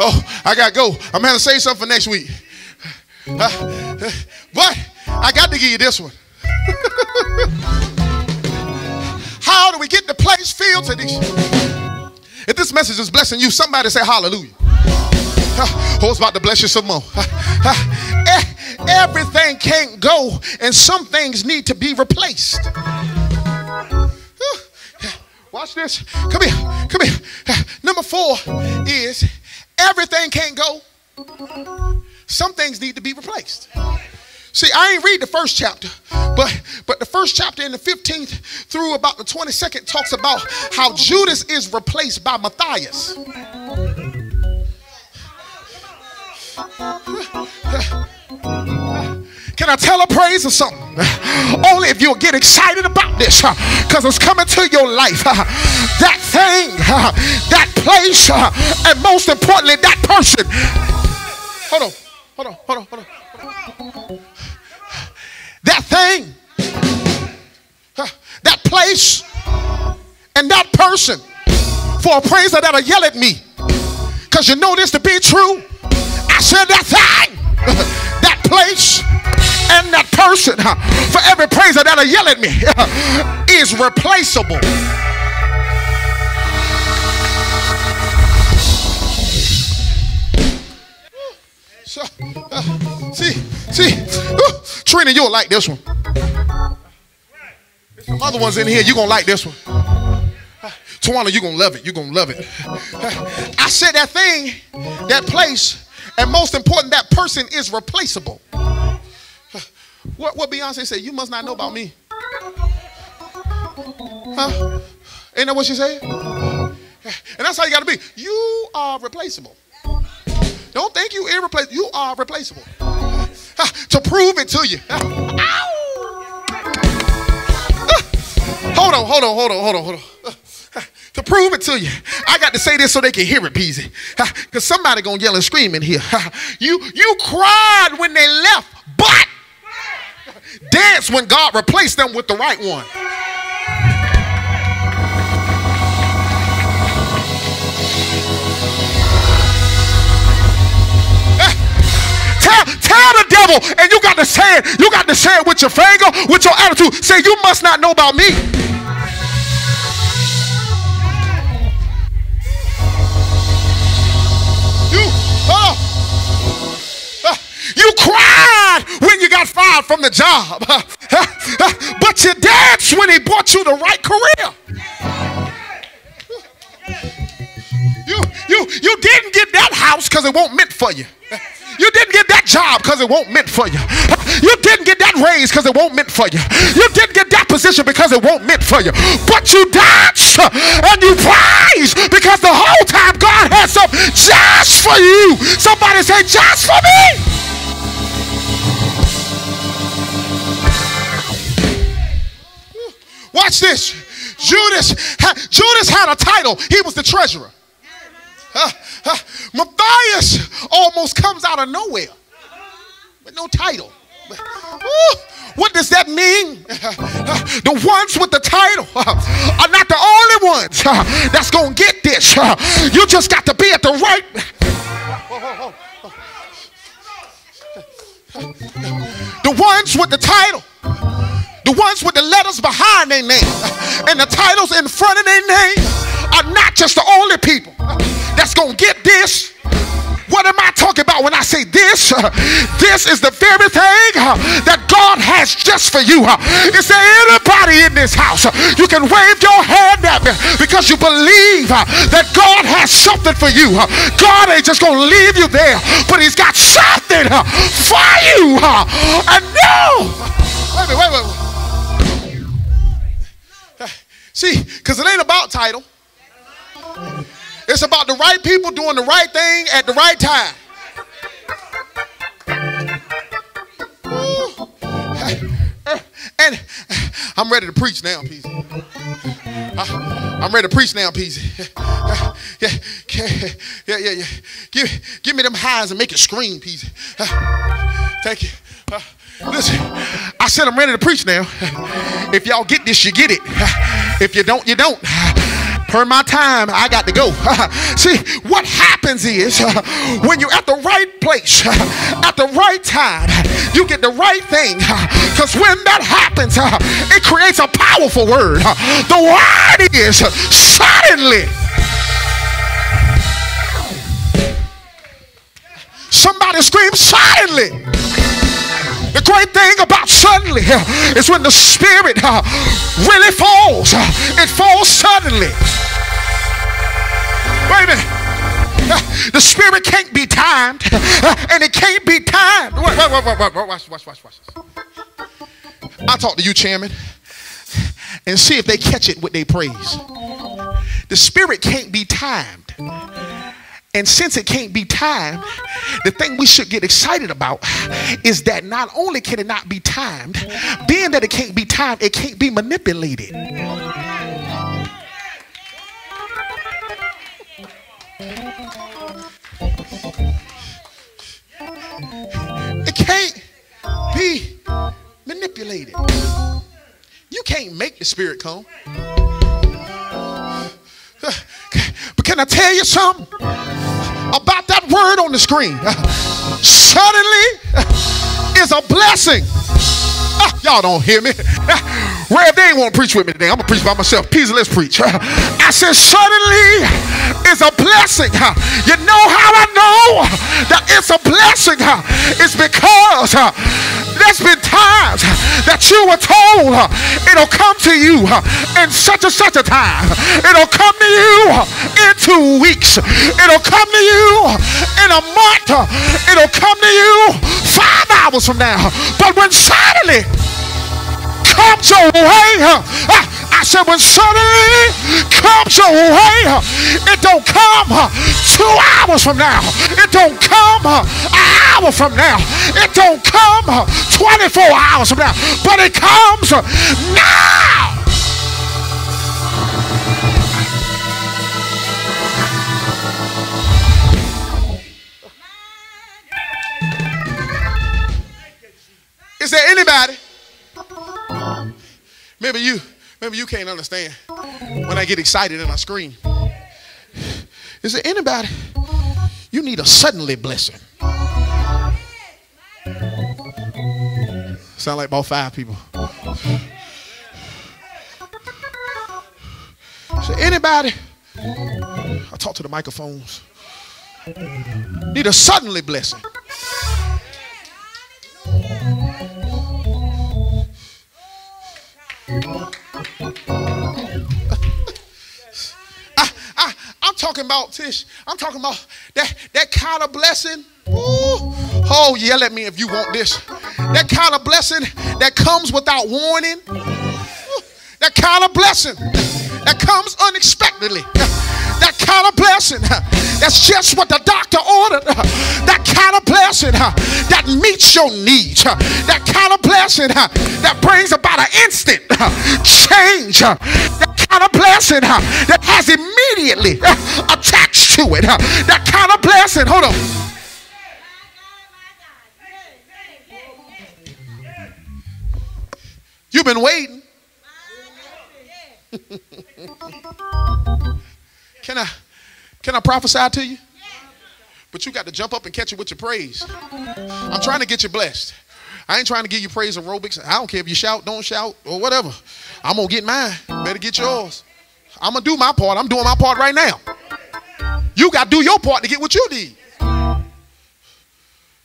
Oh, I gotta go. I'm gonna say something for next week. Uh, but I got to give you this one. [LAUGHS] How do we get the place filled to this? If this message is blessing you, somebody say hallelujah. Oh, it's about to bless you some more. Eh, everything can't go, and some things need to be replaced. Watch this. Come here. Come here. Number four is everything can't go. Some things need to be replaced. See, I ain't read the first chapter, but but the first chapter in the 15th through about the 22nd talks about how Judas is replaced by Matthias. Can I tell a praise or something? Only if you'll get excited about this because it's coming to your life. That thing, that place, and most importantly, that person. Hold on, hold on, hold on, hold on. That thing, that place, and that person for a praiser that'll yell at me because you know this to be true. [LAUGHS] [LAUGHS] [LAUGHS] I said that thing, that place, and that person for every praiser that'll yell at me is replaceable. So, uh, see, see, uh, Trina, you'll like this one. There's some other ones in here, you're gonna like this one. Tawana, you're gonna love it. You're gonna love it. I said that thing, that place, and most important, that person is replaceable. What, what Beyonce said, you must not know about me. Huh? Ain't that what she said? And that's how you gotta be. You are replaceable. Don't think you irreplaceable. You are replaceable. to prove it to you. [LAUGHS] hold on, hold on, hold on, hold on, hold on to prove it to you. I got to say this so they can hear it, Peasy. Because somebody gonna yell and scream in here. you you cried when they left, but dance when God replaced them with the right one. Eh. Tell, tell the devil, and you got to say it. You got to say it with your finger, with your attitude. Say, you must not know about me. Oh. Oh. You cried when you got fired from the job, [LAUGHS] but you danced when he bought you the right career. You, you, you didn't get that house because it won't meant for you. You didn't get that job because it won't meant for you. You didn't get that raise because it won't meant for you. You didn't get that position because it won't meant for you. But you danced and you praise because the whole time God had something just for you. Somebody say, just for me. Watch this. Judas, Judas had a title. He was the treasurer. Uh, uh, Matthias almost comes out of nowhere with no title. What does that mean? [LAUGHS] The ones with the title [LAUGHS] are not the only ones that's going to get this. You just got to be at the right. [LAUGHS] The ones with the title, the ones with the letters behind their name, and the titles in front of their name are not just the only people that's going to get this. What am I talking about when I say this? this is the very thing that God has just for you. Is there anybody in this house? You can wave your hand at me because you believe that God has something for you. God ain't just going to leave you there, but He's got something for you. And no! Wait, a minute, wait, wait, wait. See, because it ain't about title. It's about the right people doing the right thing at the right time. And I'm ready to preach now, Peasy. I'm ready to preach now, Peasy. Yeah, yeah, yeah, yeah. Give, give me them highs and make it scream, Peasy. Thank you. Listen, I said I'm ready to preach now. [LAUGHS] If y'all get this, you get it. [LAUGHS] If you don't, you don't. [SIGHS] Per my time, I got to go. [LAUGHS] See, what happens is when you're at the right place, at the right time, you get the right thing. Because when that happens, it creates a powerful word. The word is suddenly. Somebody scream suddenly. The great thing about suddenly uh, is when the Spirit uh, really falls, uh, it falls suddenly. Wait a minute. The Spirit can't be timed, and it can't be timed. Wait, wait, wait, wait, wait. Watch, watch, watch, watch. I'll talk to you, Chairman, and see if they catch it with their praise. The Spirit can't be timed. And since it can't be timed, the thing we should get excited about is that not only can it not be timed, being that it can't be timed, it can't be manipulated. It can't be manipulated. You can't make the spirit come. But can I tell you something about that word on the screen? [LAUGHS] Suddenly is a blessing. Ah, y'all don't hear me. [LAUGHS] Rev, they ain't want to preach with me today. I'm going to preach by myself. Peace, let's preach. [LAUGHS] I said, suddenly is a blessing. You know how I know that it's a blessing? It's because there's been times that you were told uh, it'll come to you uh, in such and such a time. It'll come to you uh, in two weeks. It'll come to you in a month. It'll come to you five hours from now. But when suddenly comes your way, ah, I said when suddenly comes your way, it don't come uh, two hours from now. It don't come uh, an hour from now. It don't come uh, 24 hours from now. But it comes now. Is there anybody? Maybe you, maybe you can't understand when I get excited and I scream. Is there anybody? You need a suddenly blessing. Sound like about five people. So anybody? I talk to the microphones. Need a suddenly blessing. I, I, I'm talking about Tish. I'm talking about that that kind of blessing. Ooh. Oh, yell at me if you want this. That kind of blessing that comes without warning. That kind of blessing that comes unexpectedly. That kind of blessing that's just what the doctor ordered. That kind of blessing that meets your needs. That kind of blessing that brings about an instant change. That kind of blessing that has immediately attached to it. That kind of blessing. Hold on. You've been waiting. [LAUGHS] can I can I prophesy to you? But you got to jump up and catch it with your praise. I'm trying to get you blessed. I ain't trying to give you praise aerobics. I don't care if you shout, don't shout, or whatever. I'm gonna get mine. Better get yours. I'm gonna do my part. I'm doing my part right now. You got to do your part to get what you need.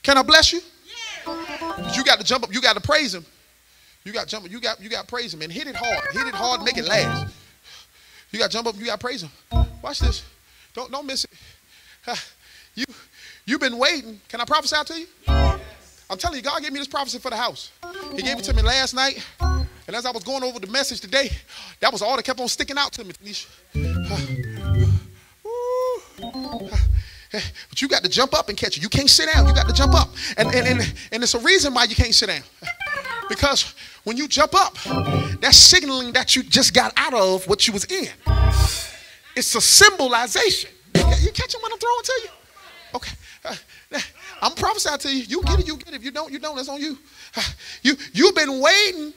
Can I bless you? You got to jump up. You got to praise him. You got to jump up. You got you got to praise him and hit it hard. Hit it hard. Make it last. You got to jump up. You got to praise him. Watch this. Don't don't miss it. You you've been waiting. Can I prophesy to you? I'm telling you, God gave me this prophecy for the house. He gave it to me last night. And as I was going over the message today, that was all that kept on sticking out to me, But you got to jump up and catch it. You can't sit down. You got to jump up. And, and, and, and it's a reason why you can't sit down. Because when you jump up, that's signaling that you just got out of what you was in. It's a symbolization. You catching what I'm throwing to you? Okay. Uh, I'm prophesying to you. You get it, you get it. If you don't, you don't. That's on you. Uh, you you've been waiting.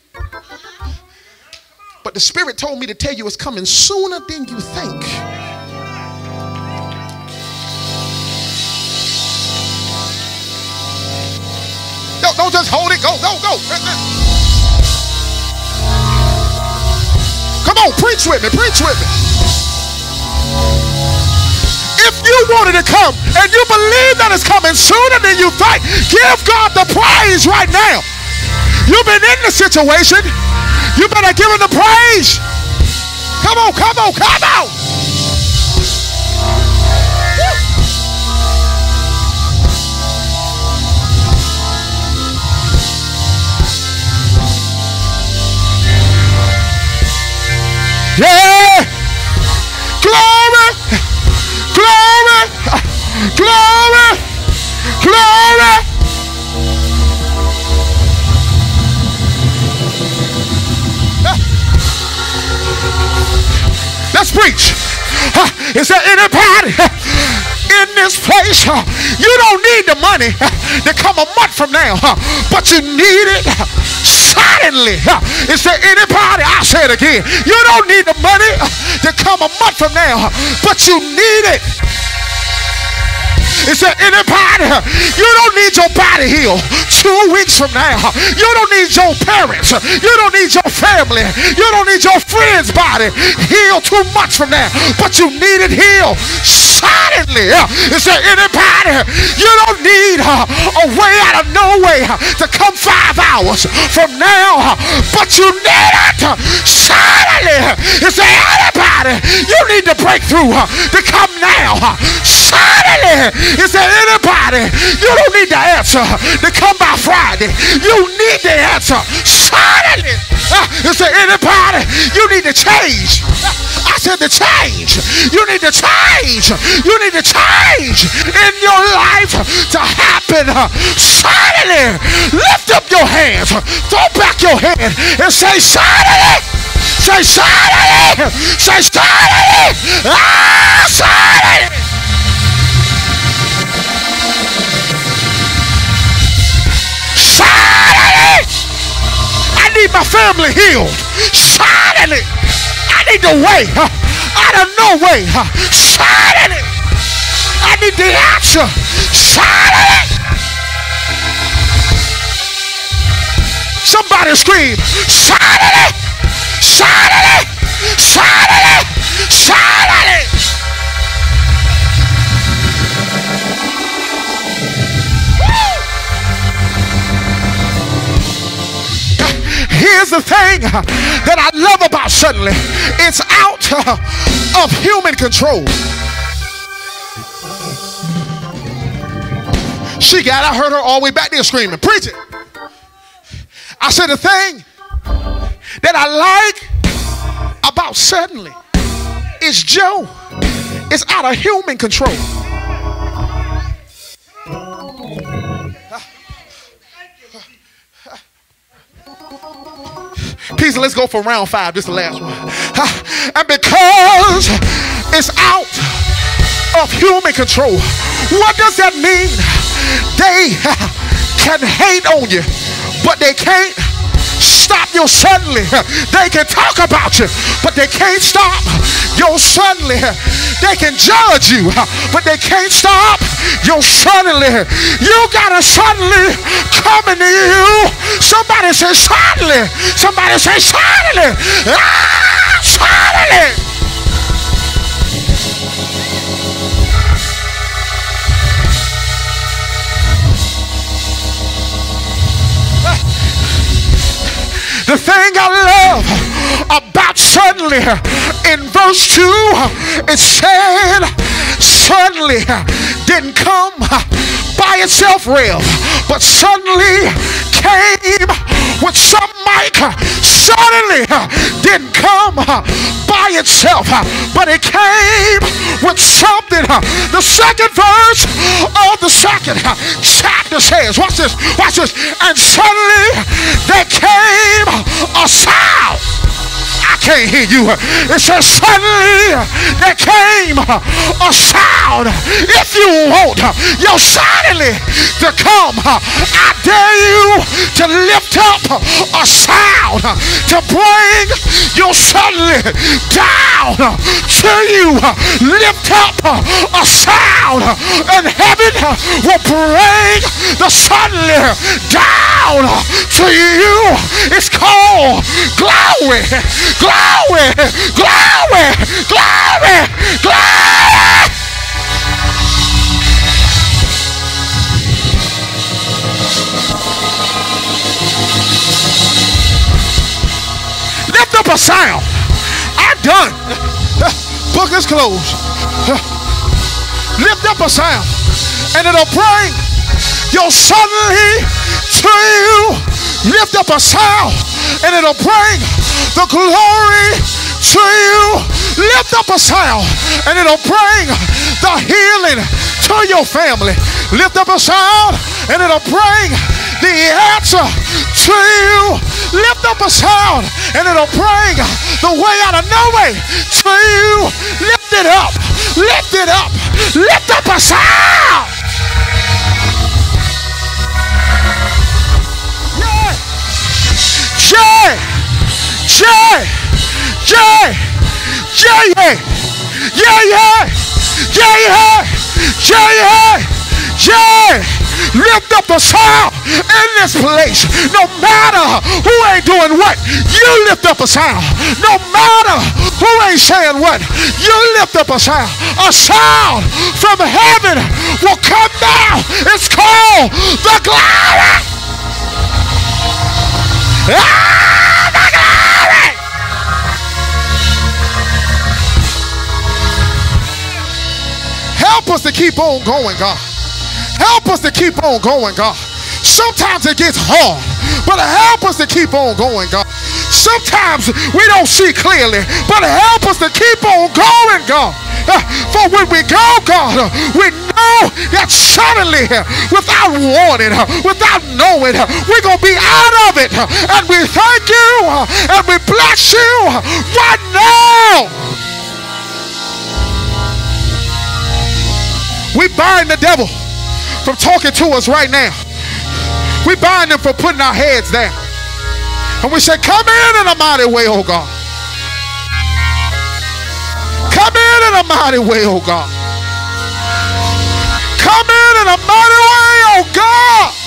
But the Spirit told me to tell you it's coming sooner than you think. Don't, don't just hold it. Go, go, go. Come on, preach with me. Preach with me. If you wanted to come and you believe that it's coming sooner than you think, give God the praise right now. You've been in the situation. You better give him the praise. Come on, come on, come on. Glory! Glory! Let's preach. Is there anybody in this place? You don't need the money to come a month from now, but you need it suddenly. Is there anybody? I'll say it again. You don't need the money to come a month from now, but you need it. Is there anybody? You don't need your body healed two weeks from now. You don't need your parents. You don't need your family. You don't need your friend's body healed two months from now. But you need it healed suddenly. Is there anybody? You don't need uh, a way out of no way to come five hours from now. But you need it suddenly. Is there anybody? You need to break through uh, to come now. Uh, suddenly. Is there anybody? You don't need the answer to come by Friday. You need the answer suddenly. Uh, is there anybody? You need to change. I said to change. You need to change. You need to change in your life to happen suddenly. Lift up your hands. Throw back your hand and say suddenly. Say suddenly. Say suddenly. Ah, suddenly. Need my family healed. Suddenly, I need the way out of no way. Huh. Suddenly, I need the answer. Suddenly. Somebody scream. Suddenly, suddenly, suddenly, suddenly. Here's the thing that I love about suddenly it's out uh, of human control. She got, I heard her all the way back there screaming, preach it. I said, the thing that I like about suddenly is Joe is out of human control. Peace, let's go for round five. This is the last one. And because it's out of human control, what does that mean? They [LAUGHS] can hate on you, but they can't stop you suddenly. They can talk about you, but they can't stop your suddenly. They can judge you, but they can't stop your suddenly. You got a suddenly coming to you. Somebody say suddenly. Somebody say suddenly. Ah, suddenly. The thing I love about suddenly in verse 2, it said, suddenly didn't come by itself, real, but suddenly came with some mic. Suddenly didn't come by itself, but it came with something. The second verse of the second chapter says, watch this, watch this, and suddenly there came a sound. I can't hear you. It says suddenly there came a sound. If you want your suddenly to come, I dare you to lift up a sound to bring your suddenly down to you. Lift up a sound and heaven will bring the suddenly down to you. It's called glory, glory, glory, glory, glory. Lift up a sound. I'm done. Book is closed. Lift up a sound, and it'll bring your suddenly to you. Lift up a sound, and it'll bring the glory to you. Lift up a sound, and it'll bring the healing to your family. Lift up a sound, and it'll bring the answer to you. Lift up a sound, and it'll bring the way out of no way to you. Lift it up, lift it up, lift up a sound. Jay, Jay, Jay, Jay, yeah, yeah, yeah, yeah, yeah. Lift up the sound in this place. No matter who ain't doing what, you lift up a sound. No matter who ain't saying what, you lift up a sound. A sound from heaven will come down. It's called the glory. Ah. Help us to keep on going, God. Help us to keep on going, God. Sometimes it gets hard, but help us to keep on going, God. Sometimes we don't see clearly, but help us to keep on going, God. Uh, For when we go, God, uh, we know that suddenly, uh, without warning, without knowing, we're going to be out of it. And we thank you and we bless you right now. We bind the devil from talking to us right now. We bind them for putting our heads down. And we say, Come in in a mighty way, oh God. In a mighty way, oh God. Come in in a mighty way, oh God.